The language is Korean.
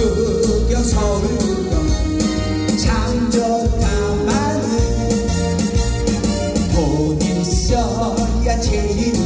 그겨 서울과 참 좋다마는 돈 있어야 제일